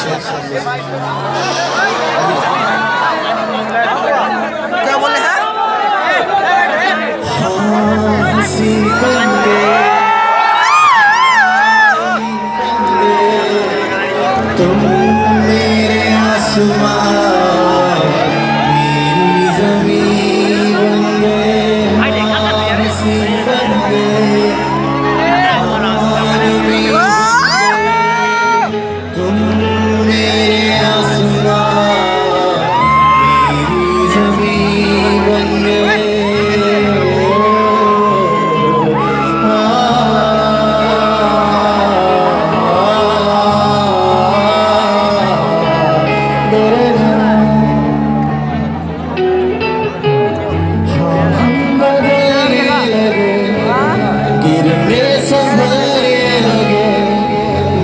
Você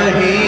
Ibrahim.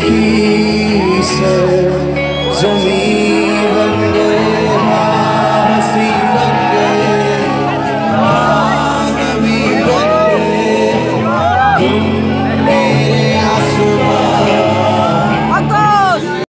की sir